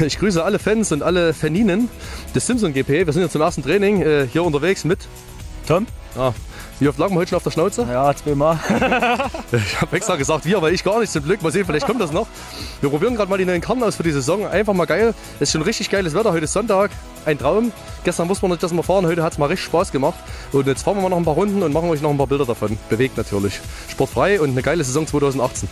Ich grüße alle Fans und alle Faninen des Simpson GP. Wir sind jetzt zum ersten Training äh, hier unterwegs mit Tom? Ja. Wie oft lagen wir heute schon auf der Schnauze? Ja, zweimal. ich habe extra gesagt wir, weil ich gar nicht zum Glück. Mal sehen, vielleicht kommt das noch. Wir probieren gerade mal die neuen Karten aus für die Saison. Einfach mal geil. Es ist schon richtig geiles Wetter. Heute ist Sonntag. Ein Traum. Gestern mussten wir nicht das mal fahren. Heute hat es mal richtig Spaß gemacht. Und jetzt fahren wir mal noch ein paar Runden und machen euch noch ein paar Bilder davon. Bewegt natürlich. Sportfrei und eine geile Saison 2018.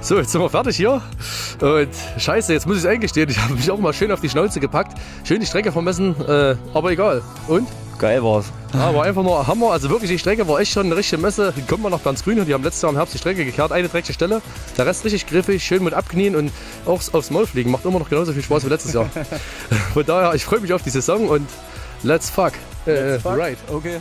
So, jetzt sind wir fertig hier. Und scheiße, jetzt muss ich eingestehen, ich habe mich auch mal schön auf die Schnauze gepackt. Schön die Strecke vermessen, äh, aber egal. Und? Geil war's. Ja, war einfach nur Hammer. Also wirklich, die Strecke war echt schon eine richtige Messe. Kommt man noch ganz grün und die haben letztes Jahr im Herbst die Strecke gekehrt. Eine dreckige Stelle. Der Rest richtig griffig, schön mit abknien und auch aufs Maul fliegen. Macht immer noch genauso viel Spaß wie letztes Jahr. Von daher, ich freue mich auf die Saison und let's fuck. Let's äh, fuck. Right. Okay.